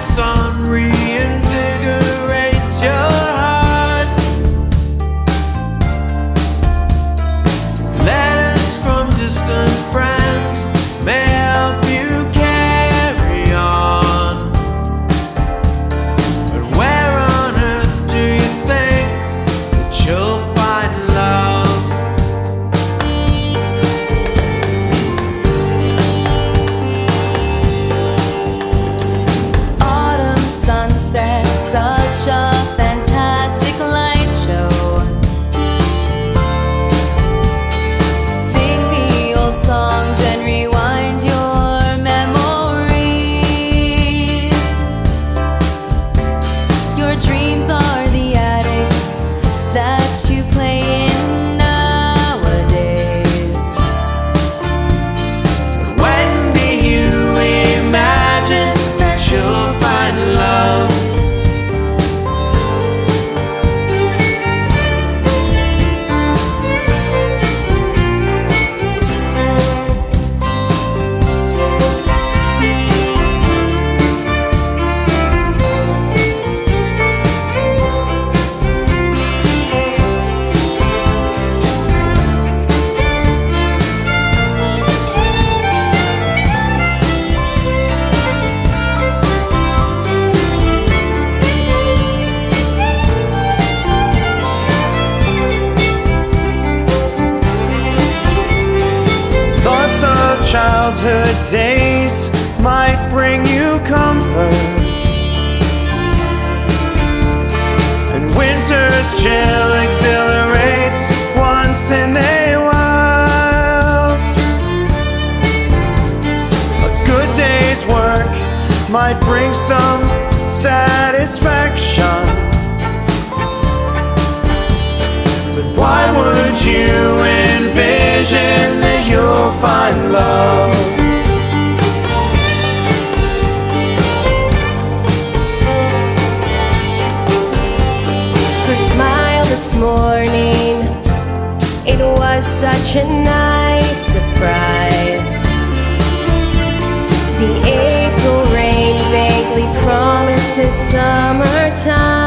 sun. Good days might bring you comfort. And winter's chill exhilarates once in a while. A good day's work might bring some satisfaction. Morning, it was such a nice surprise. The April rain vaguely promises summertime.